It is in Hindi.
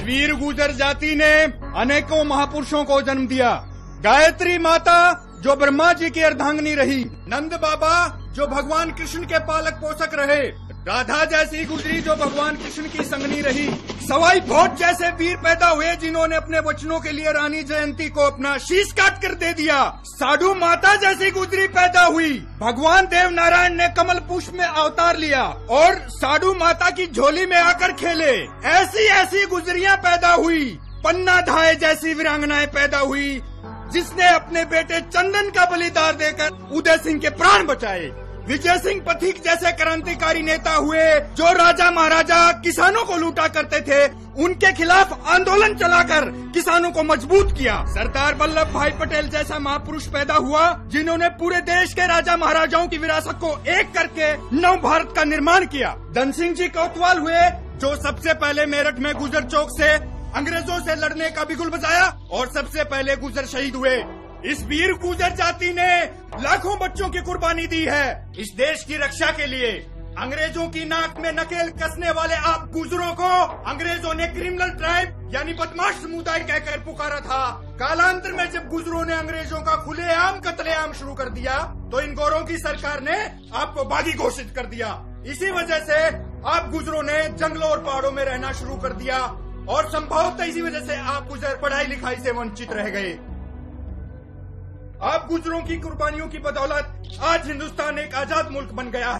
वीर गुजर जाति ने अनेकों महापुरुषों को जन्म दिया। गायत्री माता, जो ब्रह्मा जी की अर्धांगनी रही, नंद बाबा, जो भगवान कृष्ण के पालक पोषक रहे, राधा जैसी गुजरी, जो भगवान कृष्ण की संगनी रही, सवाई भोज जैसे वीर पैदा हुए, जिन्होंने अपने वचनों के लिए रानी जयंती को अपना शीश काट कर दे दिया। साधु माता जैसी गुजरी पैदा हुई, भगवान देव नारायण ने कमल पुष्प में अवतार लिया, और साधु माता की झोली में आकर खेले। ऐसी ऐसी गुजरिया पैदा हुई पन्ना धाए जैसी वीरांगनाएँ पैदा हुई जिसने अपने बेटे चंदन का बलिदान देकर उदय सिंह के प्राण बचाए। विजय सिंह पथिक जैसे क्रांतिकारी नेता हुए, जो राजा महाराजा किसानों को लूटा करते थे, उनके खिलाफ आंदोलन चलाकर किसानों को मज़बूत किया। सरदार वल्लभ भाई पटेल जैसा महापुरुष पैदा हुआ, जिन्होंने पूरे देश के राजा महाराजाओं की विरासत को एक करके नव भारत का निर्माण किया। धन सिंह जी कोतवाल हुए, जो सबसे पहले मेरठ में गुजर चौक से अंग्रेज़ों से लड़ने का बिगुल बजाया और सबसे पहले गुजर शहीद हुए। इस वीर गुजर जाति ने लाखों बच्चों की कुर्बानी दी है। इस देश की रक्षा के लिए अंग्रेज़ों की नाक में नकेल कसने वाले आप गुजरों को अंग्रेज़ों ने क्रिमिनल ट्राइब यानी बदमाश समुदाय कहकर पुकारा था। कालांतर में जब गुजरों ने अंग्रेज़ों का खुलेआम, कत्लेआम शुरू कर दिया तो इन गौरों की सरकार ने आपको बागी घोषित कर दिया। इसी वजह से आप गुजरों ने जंगलों और पहाड़ों में रहना शुरू कर दिया। और संभवतः इसी वजह से आप गुजर पढ़ाई लिखाई से वंचित रह गए। आप गुजरों की कुर्बानियों की बदौलत आज हिंदुस्तान एक आज़ाद मुल्क बन गया